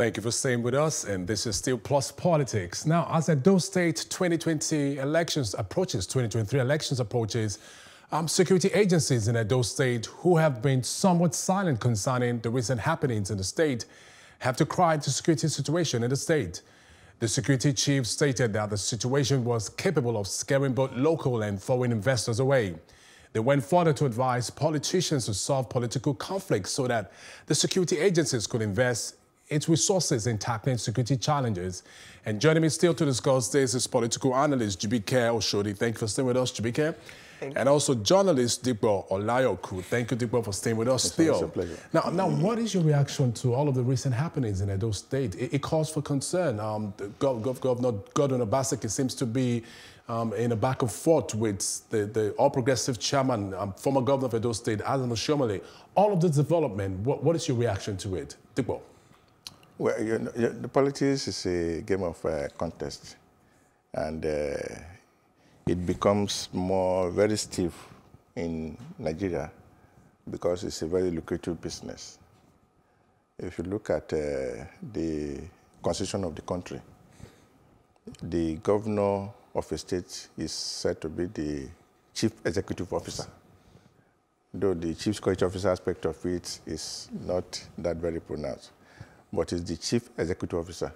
Thank you for staying with us, and this is still Plus Politics. Now, as Edo State 2020 elections approaches, 2023 elections approaches, um, security agencies in Edo State who have been somewhat silent concerning the recent happenings in the state have decried the security situation in the state. The security chief stated that the situation was capable of scaring both local and foreign investors away. They went further to advise politicians to solve political conflicts so that the security agencies could invest its resources in tackling security challenges. And joining me still to discuss this is political analyst Jibike Oshodi. Thank you for staying with us, Jibike. And also journalist Dipo Olayoku. Thank you, Dipo, for staying with us it's still. a pleasure. Now, now, what is your reaction to all of the recent happenings in Edo State? It, it calls for concern. Um, the Gov, Gov, Governor Godwin Obaseki seems to be um, in a back and forth with the, the All Progressive Chairman, um, former Governor of Edo State, Adam Oshiomhole. All of this development, what, what is your reaction to it? Dipo? Well, you know, the politics is a game of uh, contest, and uh, it becomes more very stiff in Nigeria because it's a very lucrative business. If you look at uh, the constitution of the country, the governor of a state is said to be the chief executive officer. Though the chief security officer aspect of it is not that very pronounced, but it's the chief executive officer.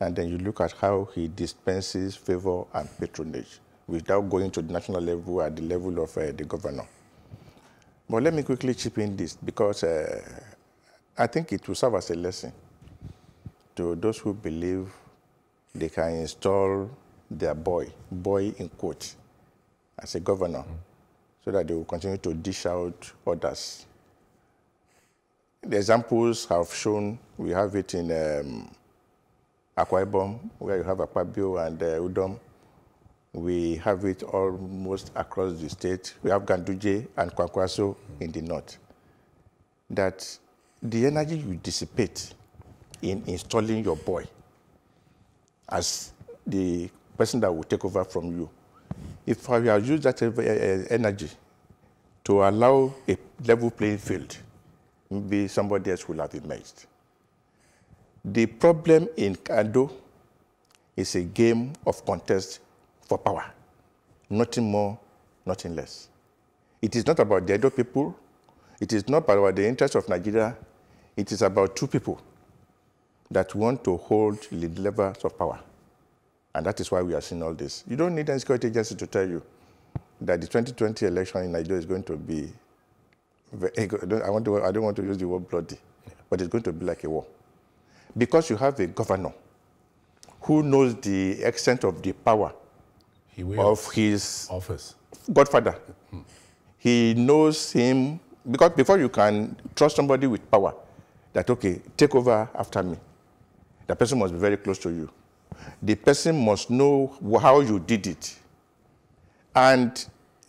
And then you look at how he dispenses favor and patronage without going to the national level at the level of uh, the governor. But let me quickly chip in this because uh, I think it will serve as a lesson to those who believe they can install their boy, boy in quote, as a governor so that they will continue to dish out orders. The examples have shown, we have it in um, Akwa Ibom, where you have Akpabio and uh, Udom. We have it almost across the state. We have Ganduje and Kwankwaso in the north. That the energy you dissipate in installing your boy as the person that will take over from you, if I have used that uh, uh, energy to allow a level playing field, maybe somebody else will have emerged. The problem in Kando is a game of contest for power, nothing more, nothing less. It is not about the Edo people, it is not about the interest of Nigeria, it is about two people that want to hold the levers of power. And that is why we are seeing all this. You don't need any security agency to tell you that the 2020 election in Nigeria is going to be, I don't, want to, I don't want to use the word bloody, but it's going to be like a war. Because you have a governor who knows the extent of the power He of his office. godfather. He knows him, because before you can trust somebody with power, that, okay, take over after me, the person must be very close to you. The person must know how you did it. And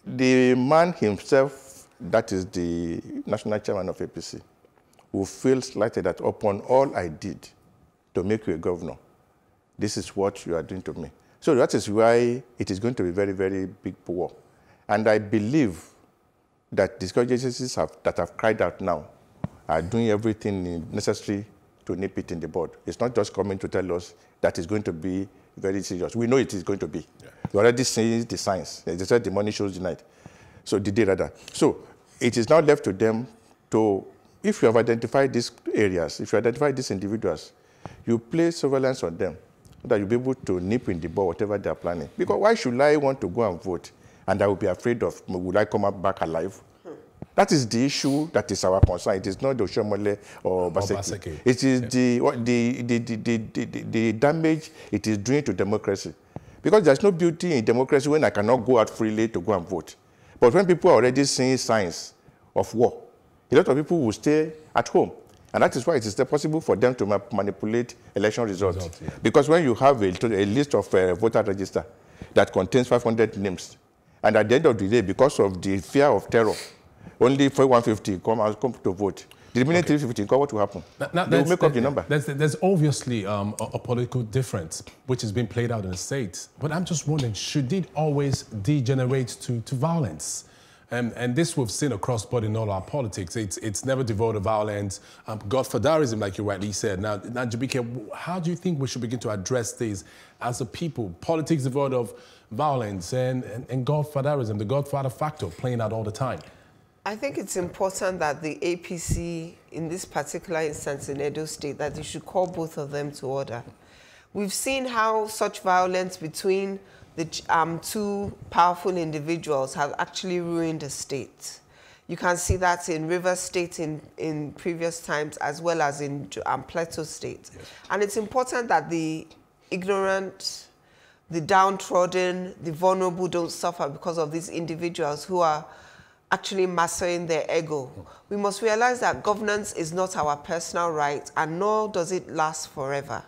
the man himself, that is the national chairman of APC, who feels slighted that upon all I did to make you a governor, this is what you are doing to me. So that is why it is going to be very, very big war. And I believe that the security agencies have, that have cried out now are doing everything necessary to nip it in the bud. It's not just coming to tell us that it's going to be very serious. We know it is going to be. We already see the signs. They said the money shows the night. So the day rather. So it is now left to them to, if you have identified these areas, if you identify these individuals, you place surveillance on them so that you'll be able to nip in the bud whatever they are planning. Because why should I want to go and vote and I will be afraid of, will I come back alive? That is the issue that is our concern. It is not the Oshiomhole or Baseki. It is the, the, the, the, the damage it is doing to democracy. Because there's no beauty in democracy when I cannot go out freely to go and vote. But when people are already seeing signs of war, a lot of people will stay at home. And that is why it is possible for them to ma- manipulate election results. Results, yeah. Because when you have a, a list of uh, voter register that contains 500 names, and at the end of the day, because of the fear of terror, only for 150 come out come to vote. The remaining 350, what will happen? Now- they will there's- make up the number. There's, there's obviously um, a, a political difference which is being played out in the states. But I'm just wondering, should it always degenerate to, to violence? And, and this we've seen across board in all our politics. It's, it's never devoid of violence, um, godfatherism, like you rightly said. Now, now, Jibike, how do you think we should begin to address these as a people? Politics devoid of violence and, and, and godfatherism, the godfather factor playing out all the time. I think it's important that the APC, in this particular instance in Edo State, that you should call both of them to order. We've seen how such violence between the um, two powerful individuals have actually ruined the state. You can see that in River State in, in previous times as well as in um, Plateau State. Yes. And it's important that the ignorant, the downtrodden, the vulnerable don't suffer because of these individuals who are actually mastering their ego. We must realize that governance is not our personal right and nor does it last forever.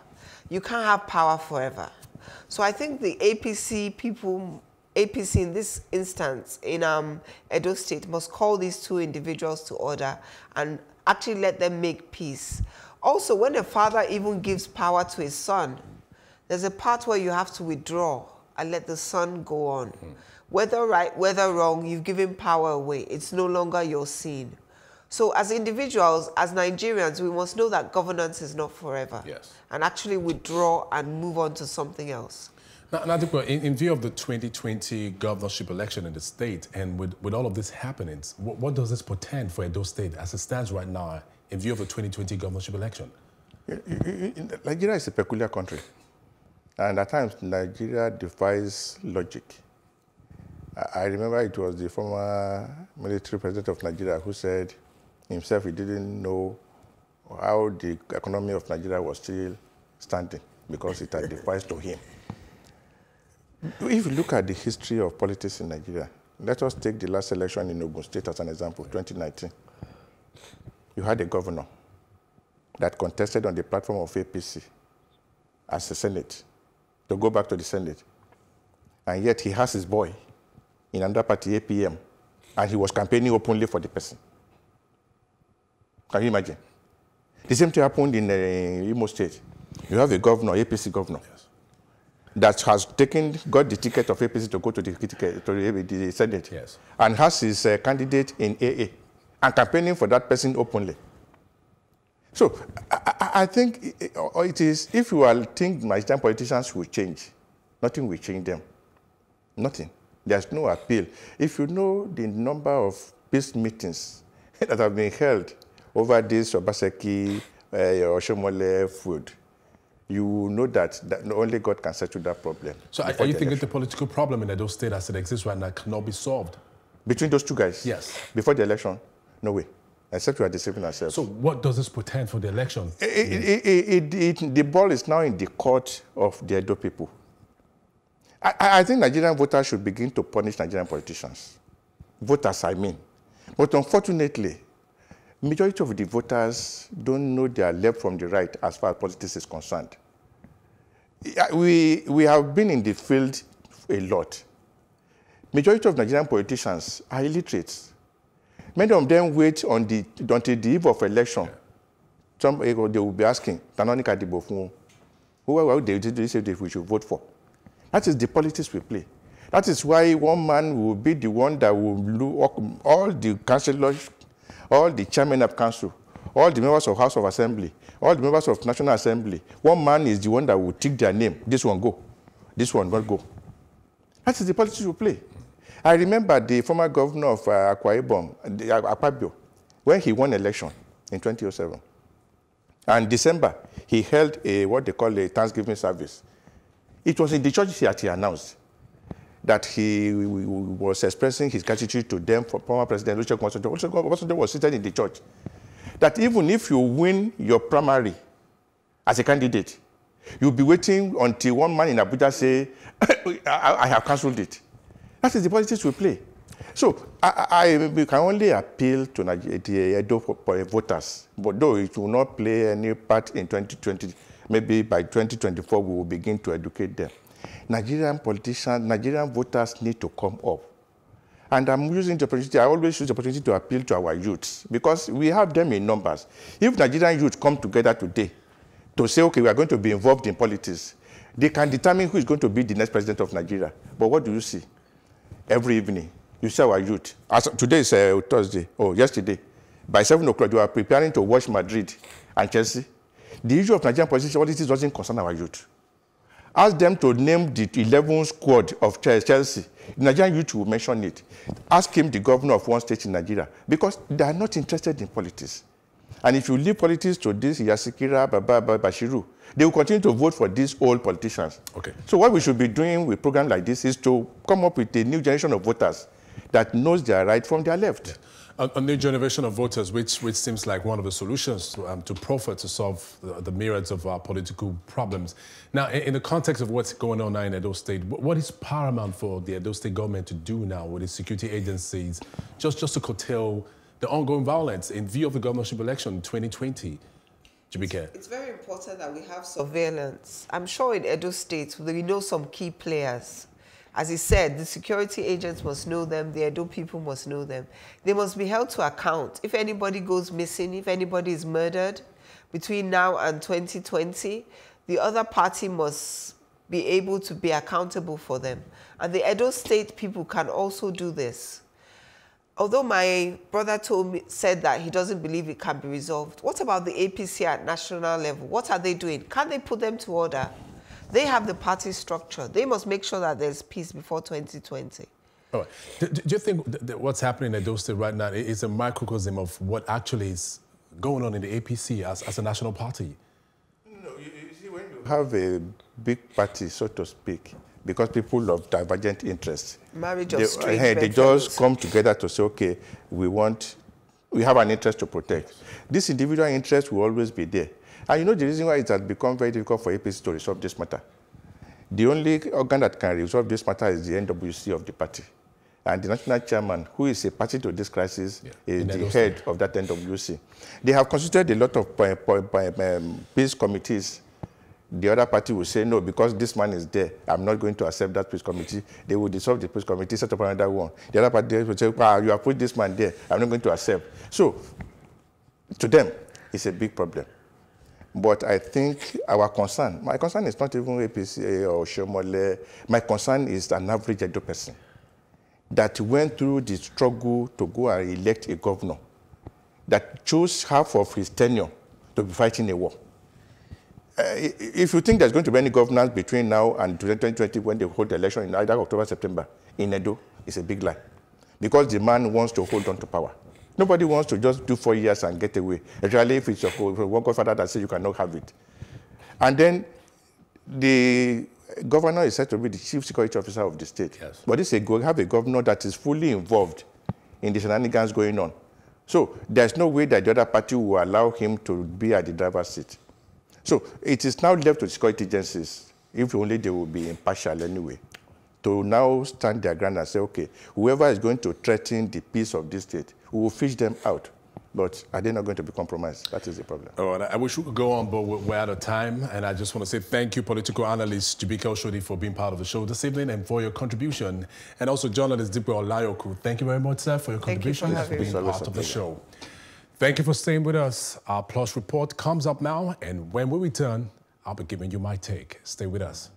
You can't have power forever. So I think the APC people, APC in this instance in um, Edo State must call these two individuals to order and actually let them make peace. Also, when a father even gives power to his son, there's a part where you have to withdraw and let the son go on. Mm. Whether right, whether wrong, you've given power away. It's no longer your scene. So as individuals, as Nigerians, we must know that governance is not forever. Yes. And actually withdraw and move on to something else. Now, Nadipo, in, in, view of the 2020 governorship election in the state, and with, with all of this happenings, what, what does this portend for Edo State as it stands right now in view of the 2020 governorship election? Nigeria is a peculiar country. And at times, Nigeria defies logic. I remember it was the former military president of Nigeria who said himself he didn't know how the economy of Nigeria was still standing because it had defied to him. If you look at the history of politics in Nigeria, let us take the last election in Ogun State as an example, 2019. You had a governor that contested on the platform of APC as a Senate, to go back to the Senate. And yet he has his boy in another party, APM, and he was campaigning openly for the person. Can you imagine? The same thing happened in uh, Imo State. You have a governor, APC governor, yes. that has taken, got the ticket of APC to go to the, to the Senate, yes. and has his uh, candidate in AA, and campaigning for that person openly. So I, I think it is, if you are think my time politicians will change, nothing will change them. Nothing. There's no appeal. If you know the number of peace meetings that have been held over this Obaseki uh, Oshiomhole food, you know that, that only God can settle that problem. So are, are you thinking the political problem in Edo State as it exists right now cannot be solved? Between those two guys? Yes. Before the election? No way. Except we are deceiving ourselves. So what does this portend for the election? It, it, it, the ball is now in the court of the Edo people. I, I think Nigerian voters should begin to punish Nigerian politicians. Voters, I mean. But unfortunately, majority of the voters don't know their left from the right as far as politics is concerned. We, we have been in the field a lot. Majority of Nigerian politicians are illiterate. Many of them wait on the, until the eve of election. Some eh, they will be asking, who are they say we should vote for? That is the politics we play. That is why one man will be the one that will look all the councillors, all the chairmen of council, all the members of House of Assembly, all the members of National Assembly. One man is the one that will take their name. This one go. This one not go. That is the politics we play. I remember the former governor of uh, Akwa Ibom, uh, Akpabio, when he won election in 2007. And December, he held a what they call a Thanksgiving service it was in the church that he announced that he was expressing his gratitude to them for former President Olusegun Obasanjo. Obasanjo was seated in the church. That even if you win your primary as a candidate, you'll be waiting until one man in Abuja say, I, I have cancelled it. That is the politics we play. So I, I, we can only appeal to the Edo voters, but though it will not play any part in 2020 maybe by 2024 we will begin to educate them. Nigerian politicians, Nigerian voters need to come up. And I'm using the opportunity, I always use the opportunity to appeal to our youths because we have them in numbers. If Nigerian youth come together today to say, okay, we are going to be involved in politics, they can determine who is going to be the next president of Nigeria. But what do you see? Every evening, You see our youth. As today is uh, Thursday, or oh, yesterday, by 7 o'clock, you are preparing to watch Madrid and Chelsea. The issue of Nigerian politics doesn't concern our youth. Ask them to name the 11 squad of Chelsea. The Nigerian youth will mention it. Ask him the governor of one state in Nigeria because they are not interested in politics. And if you leave politics to this Yasikira, Baba, Bashiru, they will continue to vote for these old politicians. Okay. So what we should be doing with programs like this is to come up with a new generation of voters that knows their right from their left. Yeah. A, new generation of voters, which, which seems like one of the solutions to, um, to profit to solve the, the myriads of our political problems. Now, in, in, the context of what's going on now in Edo State, what is paramount for the Edo State government to do now with its security agencies just, just to curtail the ongoing violence in view of the governorship election in 2020? Jibike. It's very important that we have surveillance. I'm sure in Edo State, we know some key players as he said, the security agents must know them, the Edo people must know them. They must be held to account. If anybody goes missing, if anybody is murdered between now and 2020, the other party must be able to be accountable for them. And the Edo State people can also do this. Although my brother told me, said that he doesn't believe it can be resolved, what about the APC at national level? What are they doing? Can they put them to order? They have the party structure. They must make sure that there's peace before 2020. All right. Do, do you think that what's happening in Edo State right now is a microcosm of what actually is going on in the APC as, as a national party? No, you, you see, when you have a big party, so to speak, because people of divergent interests, marriage of eh, they, hey, they just come together to say, okay, we want, we have an interest to protect. This individual interest will always be there. And you know the reason why it has become very difficult for APC to resolve this matter? The only organ that can resolve this matter is the NWC of the party. And the national chairman, who is a party to this crisis, yeah. is the head of that NWC. They have constituted a lot of um, peace committees. The other party will say, no, because this man is there, I'm not going to accept that peace committee. They will dissolve the peace committee, set up another one. The other party will say, ah, you have put this man there, I'm not going to accept. So, to them, it's a big problem. But I think our concern, my concern is not even APC or Shomole. My concern is an average Edo person that went through the struggle to go and elect a governor that chose half of his tenure to be fighting a war. Uh, if you think there's going to be any governance between now and 2020 when they hold the election in either October, September in Edo, it's a big lie. Because the man wants to hold on to power. Nobody wants to just do four years and get away, especially if it's your one godfather that says you cannot have it. And then the governor is said to be the chief security officer of the state. Yes. But this is a, have a governor that is fully involved in the shenanigans going on. So there's no way that the other party will allow him to be at the driver's seat. So it is now left to security agencies, if only they will be impartial anyway, to now stand their ground and say, okay, whoever is going to threaten the peace of this state, we will fish them out. But are they not going to be compromised? That is the problem. Oh, and I wish we could go on, but we're out of time. And I just want to say thank you, political analyst Jibike Oshodi, for being part of the show this evening and for your contribution. And also journalist Dipo Olayoku. Thank you very much, sir, for your contribution and for being part of the show. Thank you for staying with us. Our Plus report comes up now, and when we return, I'll be giving you my take. Stay with us.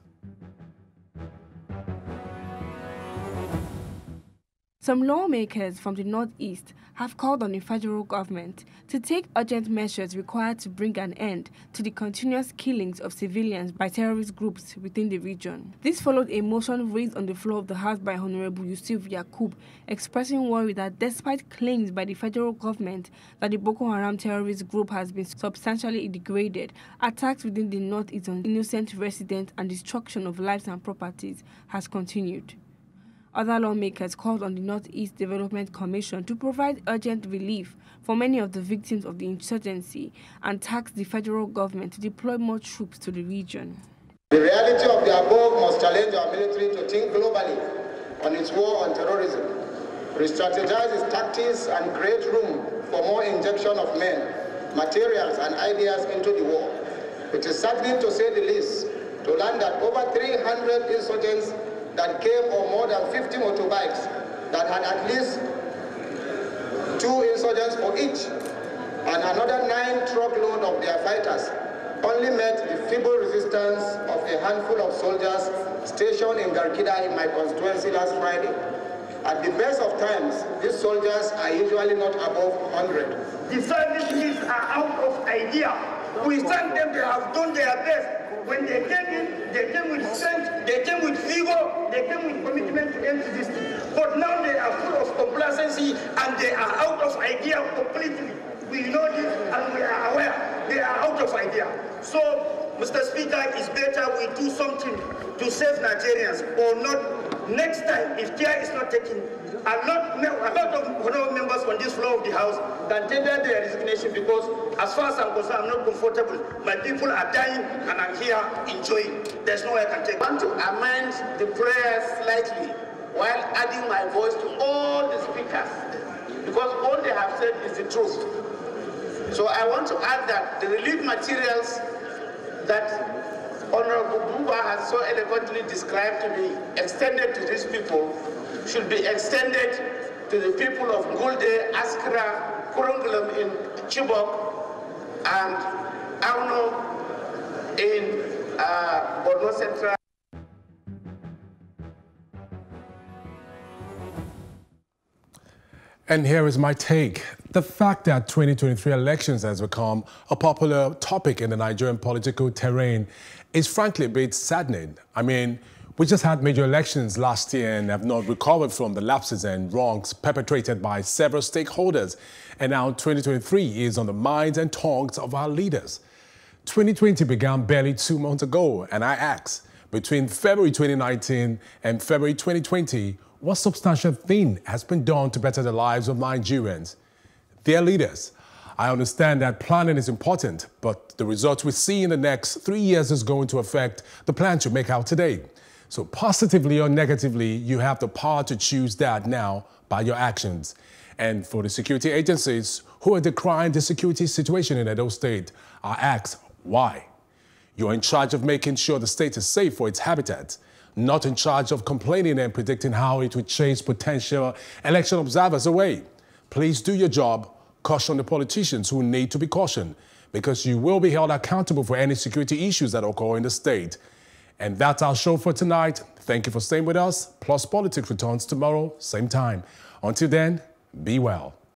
Some lawmakers from the Northeast have called on the federal government to take urgent measures required to bring an end to the continuous killings of civilians by terrorist groups within the region. This followed a motion raised on the floor of the House by Honorable Yusuf Yakub, expressing worry that despite claims by the federal government that the Boko Haram terrorist group has been substantially degraded, attacks within the Northeast on innocent residents and destruction of lives and properties has continued. Other lawmakers called on the Northeast Development Commission to provide urgent relief for many of the victims of the insurgency and tasked the federal government to deploy more troops to the region. The reality of the above must challenge our military to think globally on its war on terrorism, re-strategize its tactics and create room for more injection of men, materials and ideas into the war. It is saddening to say the least to learn that over 300 insurgents that came on more than 50 motorbikes that had at least two insurgents for each, and another nine truckload of their fighters only met the feeble resistance of a handful of soldiers stationed in Garkida in my constituency last Friday. At the best of times, these soldiers are usually not above 100. The services are out of idea. We thank them, they have done their best. When they came in, they came with strength, they came with vigor, they came with commitment to end this. But now they are full of complacency and they are out of idea completely. We know this and we are aware they are out of idea. So, Mr. Speaker, it's better we do something to save Nigerians or not next time if care is not taken a lot, a lot of honorable members on this floor of the House can tender their resignation because, as far as I'm concerned, I'm not comfortable. My people are dying, and I'm here enjoying. There's no way I can take. I want to amend the prayer slightly while adding my voice to all the speakers because all they have said is the truth. So I want to add that the relief materials that Honorable Buba has so eloquently described to be extended to these people should be extended to the people of Gulde, Askira, Kurungulam in Chibok, and Auno in uh, Borno Central. And here is my take. The fact that 2023 elections has become a popular topic in the Nigerian political terrain is frankly a bit saddening. I mean, we just had major elections last year and have not recovered from the lapses and wrongs perpetrated by several stakeholders. And now 2023 is on the minds and tongues of our leaders. 2020 began barely two months ago, and I ask, between February 2019 and February 2020, what substantial thing has been done to better the lives of Nigerians? Dear leaders, I understand that planning is important, but the results we see in the next three years is going to affect the plans you make out today. So positively or negatively, you have the power to choose that now by your actions. And for the security agencies who are decrying the security situation in Edo State, I ask why? You're in charge of making sure the state is safe for its habitat, not in charge of complaining and predicting how it would chase potential election observers away. Please do your job, caution the politicians who need to be cautioned, because you will be held accountable for any security issues that occur in the state. And that's our show for tonight. Thank you for staying with us. Plus Politics returns tomorrow, same time. Until then, be well.